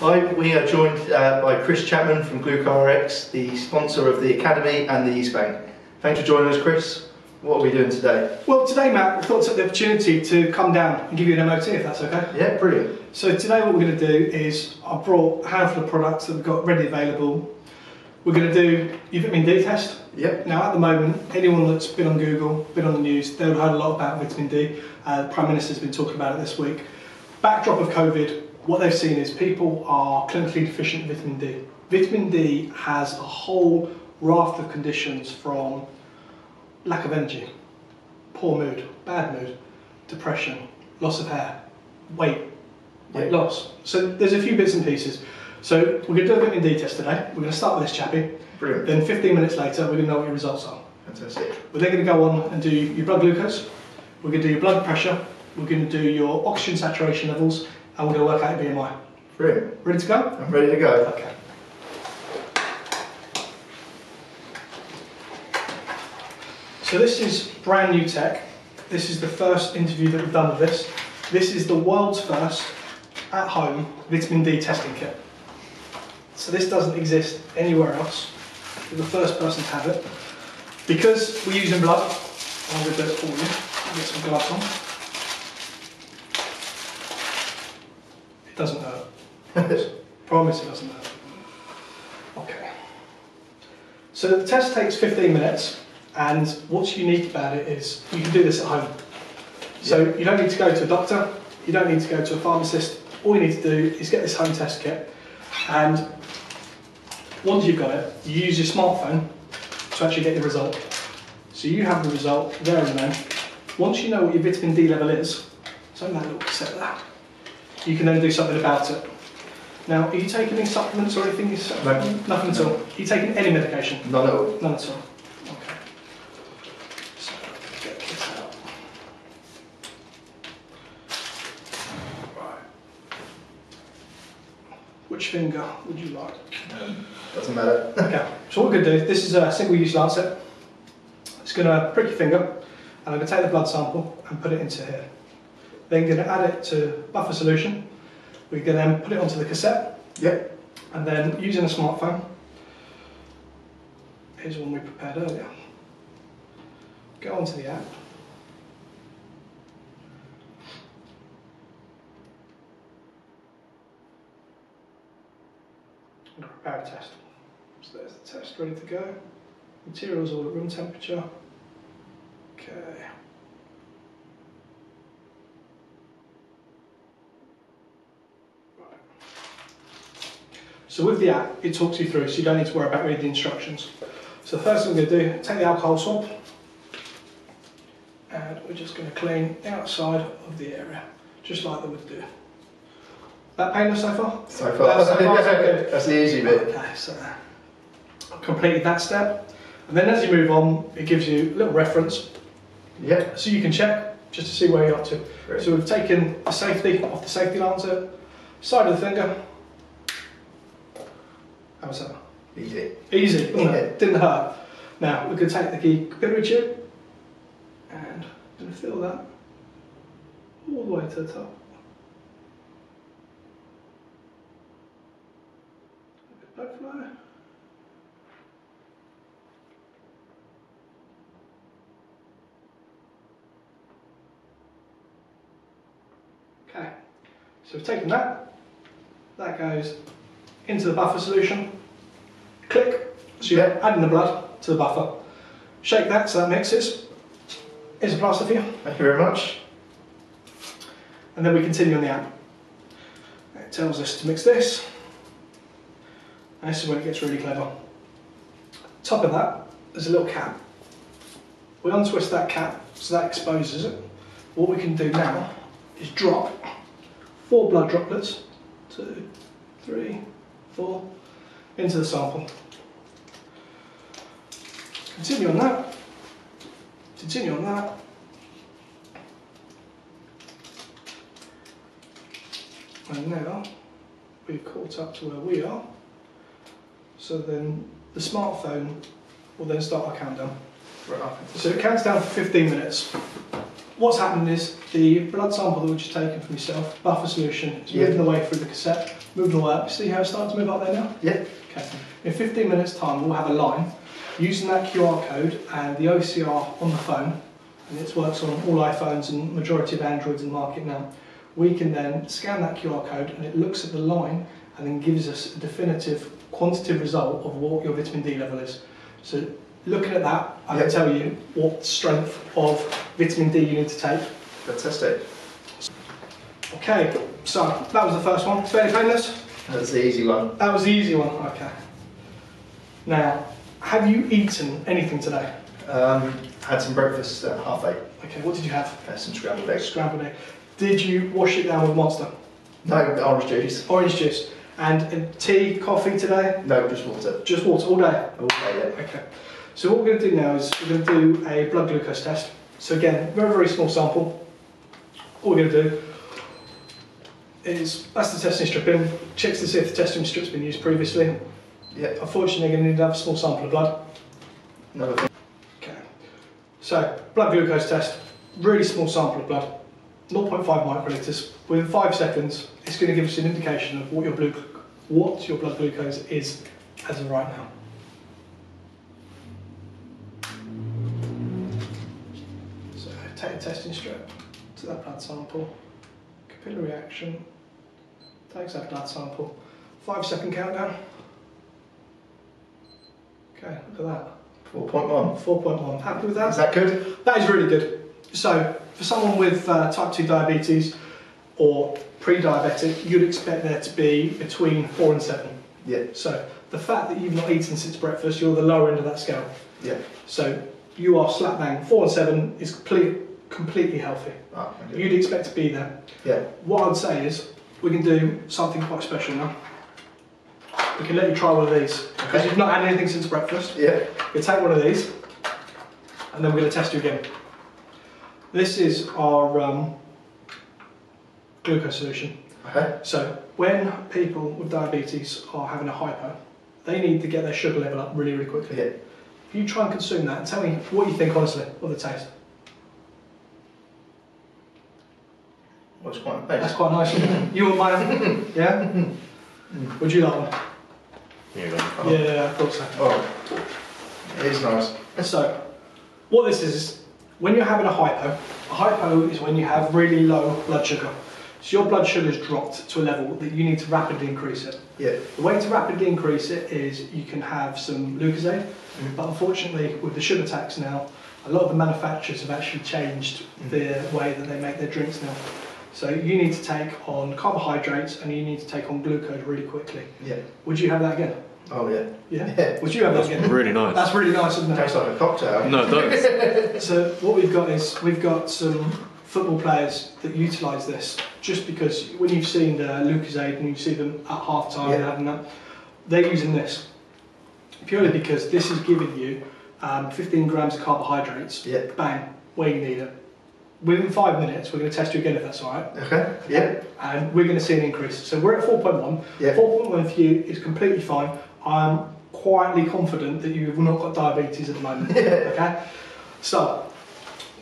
Hi, we are joined uh, by Chris Chapman from GlucoRx, the sponsor of the Academy and the East Bank. Thanks for joining us, Chris. What are we doing today? Well, today, Matt, we thought to take the opportunity to come down and give you an MOT, if that's okay. Yeah, brilliant. So today, what we're going to do is I brought a handful of products that we've got ready available. We're going to do your vitamin D test. Yep. Now, at the moment, anyone that's been on Google, been on the news, they'll have heard a lot about vitamin D. Uh, the Prime Minister's been talking about it this week. Backdrop of COVID, what they've seen is people are clinically deficient in vitamin D. Vitamin D has a whole raft of conditions from lack of energy, poor mood, bad mood, depression, loss of hair, weight, weight loss. So there's a few bits and pieces. So we're going to do a vitamin D test today. We're going to start with this chappie. Brilliant. Then 15 minutes later, we're going to know what your results are. Fantastic. We're then going to go on and do your blood glucose. We're going to do your blood pressure. We're going to do your oxygen saturation levels, and we're going to work out your BMI. Brilliant. Ready to go? I'm ready to go. Okay. So this is brand new tech. This is the first interview that we've done with this. This is the world's first at-home vitamin D testing kit. So this doesn't exist anywhere else. We're the first person to have it. Because we're using blood, I'm going to do it for you. Get some gloves on. Doesn't hurt. Promise it doesn't hurt. Okay. So the test takes 15 minutes, and what's unique about it is you can do this at home. So you don't need to go to a doctor, you don't need to go to a pharmacist. All you need to do is get this home test kit, and once you've got it, you use your smartphone to actually get the result. So you have the result there and then. Once you know what your vitamin D level is, so in that little cassette there, you can then do something about it. Now, are you taking any supplements or anything? No. Nothing at all. Are you taking any medication? None at all. None at all. Okay. So, get this out. Right. Which finger would you like? Doesn't matter. Okay, so what we're going to do, this is a single use lancet. It's going to prick your finger, and I'm going to take the blood sample and put it into here. Then going to add it to buffer solution. We're going to then put it onto the cassette, Yep. and then using a smartphone, here's one we prepared earlier. Go onto the app. And prepare a test. So there's the test ready to go. Materials all at room temperature. Okay. So with the app, it talks you through, so you don't need to worry about reading the instructions. So the first thing we're going to do, take the alcohol swab, and we're just going to clean the outside of the area, just like they would do. That painless so far? So far. That's so far, so good. That's the easy bit. Okay, so I've completed that step. And then as you move on, it gives you a little reference, Yep. so you can check just to see where you're up to. Great. So we've taken the safety off the safety lancet, side of the finger. How was that? Easy. Easy, wasn't Yeah. it? Didn't hurt. Now we're going to take the key capillary tube and going to fill that all the way to the top. Blood flow. Okay, so we've taken that. That goes into the buffer solution. So you're Yeah. adding the blood to the buffer. Shake that so that mixes. Here's a plaster for you. Thank you very much. And then we continue on the app. It tells us to mix this. And this is when it gets really clever. Top of that, there's a little cap. We untwist that cap so that exposes it. What we can do now is drop four blood droplets, two, three, four, into the sample. Continue on that. Continue on that. And now we've caught up to where we are. So then the smartphone will then start our countdown. Right. So it counts down for 15 minutes. What's happening is the blood sample that we've just taken from yourself, buffer solution, is Yeah. moving away through the cassette, moving away up. See how it's starting to move up there now? Yeah. Okay. In 15 minutes' time, we'll have a line using that QR code and the OCR on the phone, and it works on all iPhones and majority of Androids in the market now. We can then scan that QR code and it looks at the line and then gives us a definitive quantitative result of what your vitamin D level is. So looking at that, I Yeah. can tell you what strength of vitamin D you need to take. Fantastic. Okay, so that was the first one. Fairly painless. That's the easy one. That was the easy one. Okay. Now, have you eaten anything today? Um, had some breakfast at half eight. Okay, what did you have? Uh, some scrambled eggs. Scrambled egg. Did you wash it down with Monster? No orange juice. Orange juice. And uh, tea, coffee today? No, just water. Just water all day? Okay, yeah. Okay. So what we're going to do now is we're going to do a blood glucose test. So again, very, very small sample. All we're going to do is that's the testing strip in, checks to see if the testing strip's been used previously. Yeah. Unfortunately, you're going to need to have a small sample of blood. Another thing. Okay. So, blood glucose test, really small sample of blood, 0.5 microliters. Within five seconds, it's going to give us an indication of what your blood, what your blood glucose is as of right now. So, take a testing strip to that blood sample, capillary action, takes that blood sample, five second countdown. Okay, look at that. 4.1. 4.1. Happy with that? Is that good? That is really good. So, for someone with uh, type 2 diabetes or pre diabetic, you'd expect there to be between 4 and 7. Yeah. So, the fact that you've not eaten since breakfast, you're the lower end of that scale. Yeah. So, you are slap bang. 4 and 7 is complete, completely healthy. Ah, okay. You'd expect to be there. Yeah. What I'd say is, we can do something quite special now. We can let you try one of these. Because Okay. you've not had anything since breakfast. Yeah. We'll take one of these and then we're going to test you again. This is our um, glucose solution. Okay. So when people with diabetes are having a hypo, they need to get their sugar level up really, really quickly. Yeah. If you try and consume that, tell me what you think honestly of the taste. Well, it's quite That's nice. quite nice. you want mine? Yeah? Would you like one? Here you go. Yeah, I thought so. Oh. It is nice. So, what this is, when you're having a hypo, a hypo is when you have really low blood sugar. So your blood sugar's dropped to a level that you need to rapidly increase it. Yeah. The way to rapidly increase it is you can have some Lucozade, mm-hmm. but unfortunately with the sugar tax now, a lot of the manufacturers have actually changed mm-hmm. the way that they make their drinks now. So you need to take on carbohydrates and you need to take on glucose really quickly. Yeah. Would you have that again? Oh, yeah. Yeah? Yeah. Would you have that again? Really nice. That's really nice, isn't it? Tastes like a cocktail. No, it does. So what we've got is we've got some football players that utilise this just because when you've seen the Lucozade and you see them at half time Yeah. having that, they're using this purely because this is giving you um, 15 grams of carbohydrates. Yeah. Bang, where you need it. Within five minutes, we're going to test you again if that's all right, Okay. Yeah. and we're going to see an increase. So we're at 4.1. Yeah. 4.1 for you is completely fine. I'm quietly confident that you've not got diabetes at the moment. okay? So,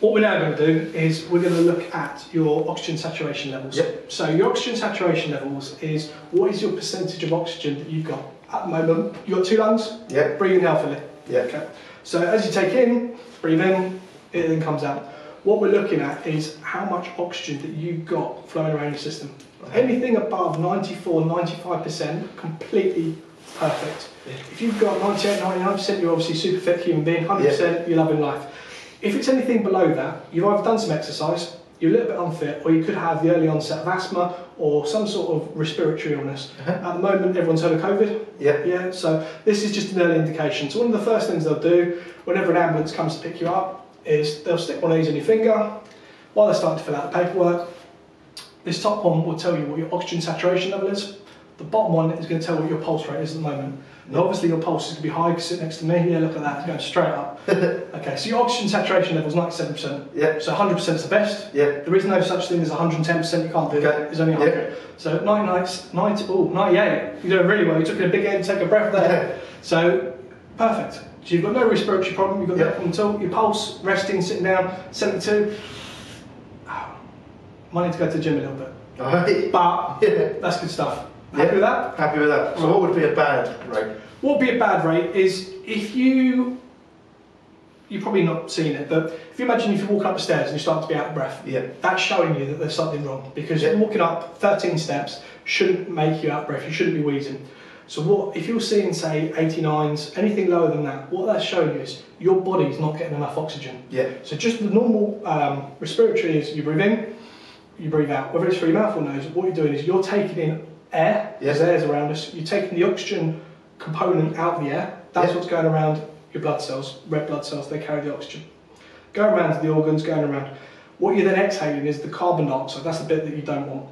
what we're now going to do is we're going to look at your oxygen saturation levels. Yep. So, your oxygen saturation levels is what is your percentage of oxygen that you've got at the moment? You've got two lungs, Yeah. breathing healthily. Yeah. Okay. So, as you take in, breathe in, it then comes out. What we're looking at is how much oxygen that you've got flowing around your system. Anything above 94, 95%, completely perfect. Yeah. If you've got 98, 99%, you're obviously super fit human being, 100% you're loving life. If it's anything below that, you've either done some exercise, you're a little bit unfit, or you could have the early onset of asthma or some sort of respiratory illness. Uh-huh. At the moment, everyone's heard of COVID. Yeah. Yeah, so this is just an early indication. So one of the first things they'll do whenever an ambulance comes to pick you up is they'll stick one of these on your finger while they're starting to fill out the paperwork. This top one will tell you what your oxygen saturation level is. The bottom one is going to tell you what your pulse rate is at the moment. Now, obviously your pulse is going to be high because you sit next to me. Yeah, look at that, it's going straight up. okay, so your oxygen saturation level is 97%. Yeah. So 100% is the best. Yeah. There is no such thing as 110%, you can't do that. Okay. It's only 100. So 99, 90, oh, 98, you're doing really well. You took a big air, take a breath there. So Perfect. So you've got no respiratory problem, you've got Yeah. no problem at all. Your pulse, resting, sitting down, 72. Might need to go to the gym a little bit. But Yeah. that's good stuff. Happy Yeah. with that? Happy with that. So what would be a bad rate? What would be a bad rate is if you, you've probably not seen it, but if you imagine if you walk up the stairs and you start to be out of breath, Yeah. that's showing you that there's something wrong because Yeah. walking up 13 steps shouldn't make you out of breath, you shouldn't be wheezing. So what if you're seeing say 89s, anything lower than that, what that's showing you is your body's not getting enough oxygen. Yeah. So just the normal um, respiratory is you breathe in, you breathe out. Whether it's through your mouth or nose, what you're doing is you're taking in air, Yes. there's air's around us, you're taking the oxygen component out of the air, that's Yeah. what's going around your blood cells, red blood cells, they carry the oxygen. Going around to the organs, going around. What you're then exhaling is the carbon dioxide, that's the bit that you don't want.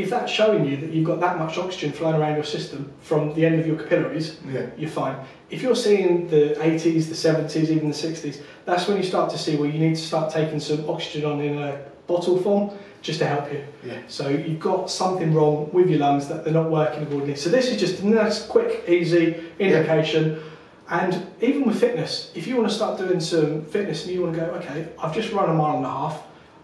If that's showing you that you've got that much oxygen flowing around your system from the end of your capillaries, Yeah. you're fine. If you're seeing the 80s, the 70s, even the 60s, that's when you start to see where you need to start taking some oxygen on in a bottle form just to help you. Yeah. So you've got something wrong with your lungs that they're not working accordingly. So this is just a nice, quick, easy indication. And even with fitness, if you want to start doing some fitness and you want to go, okay, I've just run a mile and a half,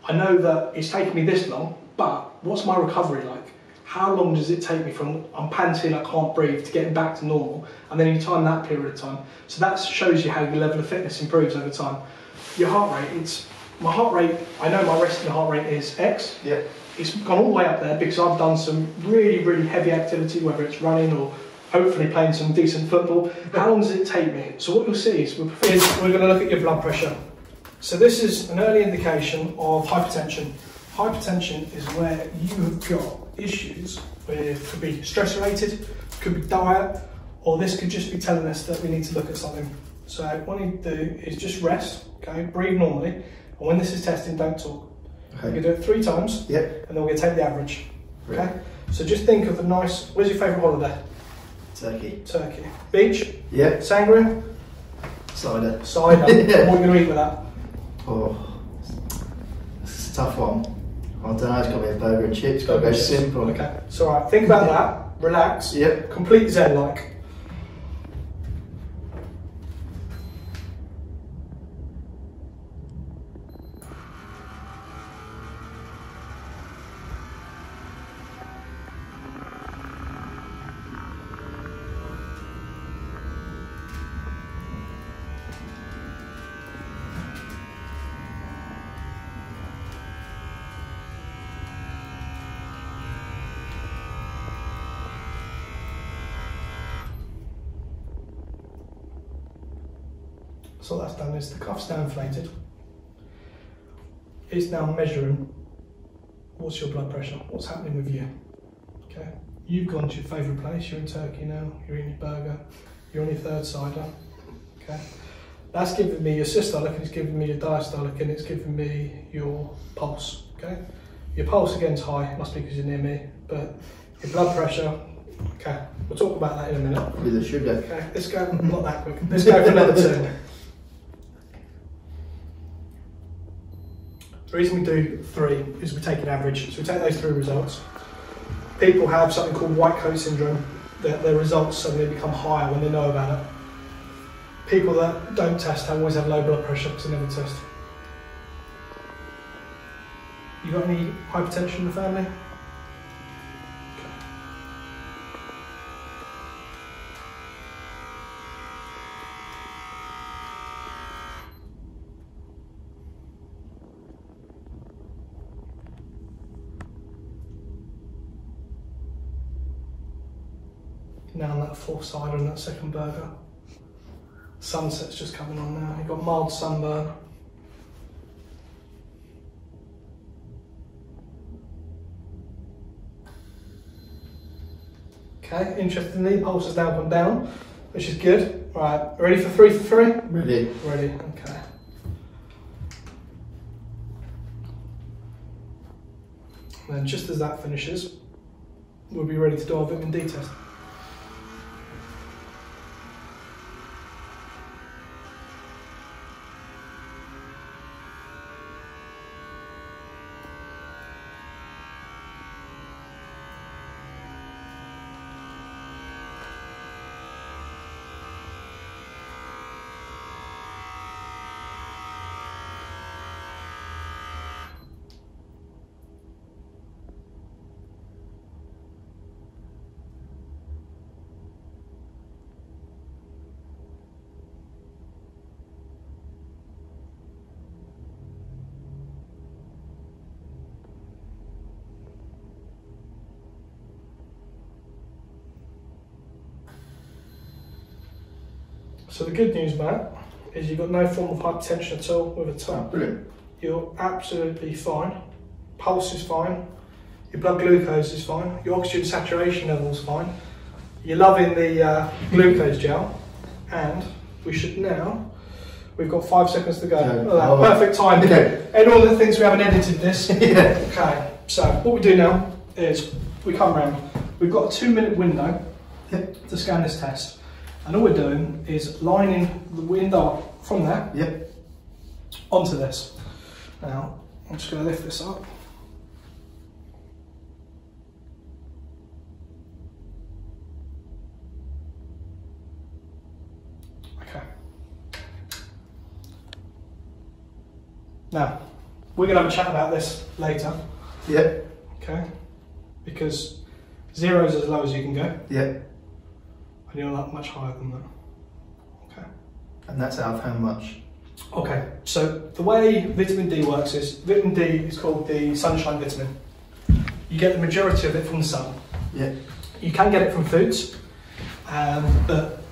I know that it's taken me this long, but what's my recovery like? How long does it take me from I'm panting, I can't breathe, to getting back to normal? And then you time that period of time. So that shows you how your level of fitness improves over time. Your heart rate, it's my heart rate, I know my resting heart rate is X. Yeah. It's gone all the way up there because I've done some really, really heavy activity, whether it's running or hopefully playing some decent football. How long does it take me? So what you'll see is we're, is we're going to look at your blood pressure. So this is an early indication of hypertension. Hypertension is where you have got issues with could be stress related, could be diet, or this could just be telling us that we need to look at something. So what you need to do is just rest, okay, breathe normally, and when this is testing, don't talk. We're Okay. going to do it three times, Yeah. and then we're going to take the average. Okay? Right. So just think of a nice. Where's your favourite holiday? Turkey. Turkey. Beach. Yeah. Sangria. Cider. Cider. Yeah. What are you going to eat with that? Oh. This is a tough one. I don't know, it's got to be a burger and chips. Got to go Yes. simple. Okay. It's all right. Think about that. Relax. Yep. Complete zen like. So that's done is the cuff's now inflated. It's now measuring what's your blood pressure, what's happening with you. Okay. You've gone to your favourite place, you're in Turkey now, you're eating your burger, you're on your third cider. Okay. That's giving me your systolic and it's giving me your diastolic and it's giving me your pulse. Okay. Your pulse again's high, must be because you're near me, but your blood pressure, okay, we'll talk about that in a minute. With the sugar. Okay, let's go, not that quick, let's go for another two. The reason we do three is we take an average, so we take those three results. People have something called white coat syndrome, that their results suddenly become higher when they know about it. People that don't test have always have low blood pressure because they never test. You got any hypertension in the family? Now on that fourth side on that second burger. Sunset's just coming on now. You've got mild sunburn. Okay, interestingly, pulse has now gone down, which is good. Right, ready for three for three? Ready. Ready, okay. And then just as that finishes, we'll be ready to do our vitamin D test. So the good news, Matt, is you've got no form of hypertension at all with a Oh, brilliant. You're absolutely fine. Pulse is fine. Your blood glucose is fine. Your oxygen saturation level is fine. You're loving the uh, glucose gel, and we should now. We've got five seconds to go. Yeah. Look at that, Oh. perfect time. Okay. And all the things we haven't edited this. yeah. Okay, so what we do now is we come round. We've got a two minute window to scan this test. And all we're doing is lining the window from there Yep. onto this. Now, I'm just going to lift this up. Okay. Now, we're going to have a chat about this later, Yep. okay? Because zero is as low as you can go, Yep. And you're not much higher than that. Okay. And that's out of how much? Okay, so the way vitamin D works is vitamin D is called the sunshine vitamin. You get the majority of it from the sun. Yep. You can get it from foods, um, but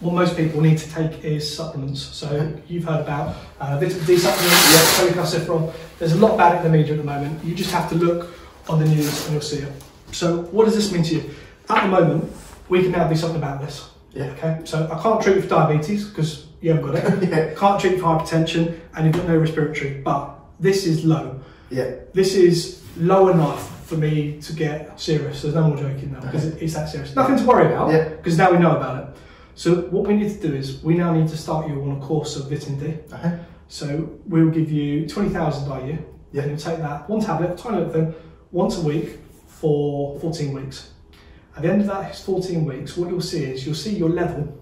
what most people need to take is supplements. So you've heard about uh, vitamin D supplements, yeah, folic acid from. There's a lot about it in the media at the moment. You just have to look on the news and you'll see it. So what does this mean to you? At the moment, we can now do something about this. Yeah. Okay, so I can't treat you for diabetes because you haven't got it. yeah. Can't treat for hypertension and you've got no respiratory, but this is low. Yeah. This is low enough for me to get serious. There's no more joking now because it- it's that serious. Nothing to worry about Yeah. because now we know about it. So what we need to do is we now need to start you on a course of vitamin D. Okay. So we'll give you 20,000 year Yeah. and you'll take that one tablet, tiny little thing, once a week for 14 weeks. At the end of that 14 weeks, what you'll see is you'll see your level,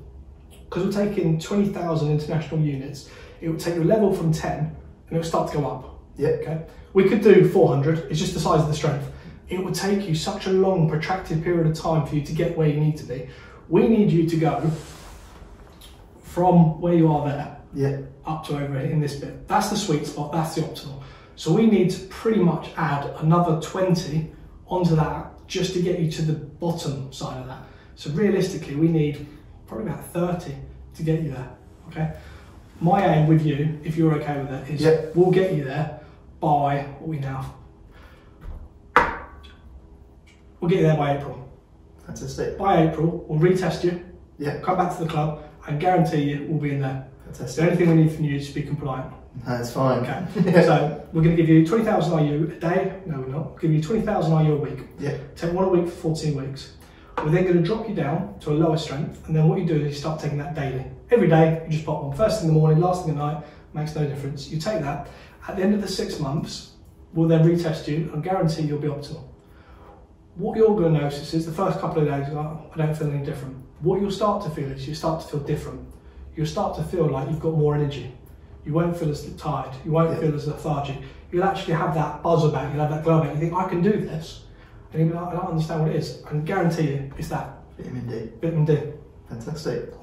because we're taking 20,000 international units, it will take your level from 10 and it will start to go up. Yeah. Okay. We could do 400, it's just the size of the strength. It would take you such a long, protracted period of time for you to get where you need to be. We need you to go from where you are there Yeah. up to over here in this bit. That's the sweet spot, that's the optimal. So we need to pretty much add another 20 onto that just to get you to the bottom side of that. So realistically, we need probably about 30 to get you there. Okay. My aim with you, if you're okay with it, is Yeah. we'll get you there by what we now. We'll get you there by April. Fantastic. By April, we'll retest you, Yeah. come back to the club, and guarantee you we'll be in there. Fantastic. The only thing we need from you is to be compliant. Uh, That's fine. Okay. so we're going to give you 20,000 IU a day. No, we're not. We'll give you 20,000 IU a week. Yeah. Take one a week for 14 weeks. We're then going to drop you down to a lower strength, and then what you do is you start taking that daily. Every day, you just pop one. First thing in the morning, last thing at night, makes no difference. You take that. At the end of the six months, we'll then retest you and guarantee you'll be optimal. What you're going to notice is the first couple of days, oh, I don't feel any different. What you'll start to feel is you start to feel different. You'll start to feel like you've got more energy. You won't feel as tired. You won't Yeah. feel as lethargic. You'll actually have that buzz about you. You'll have that glow about you. You think, I can do this. And you'll be like, I don't understand what it is. And guarantee you, it's that Vitamin D. vitamin D. Fantastic.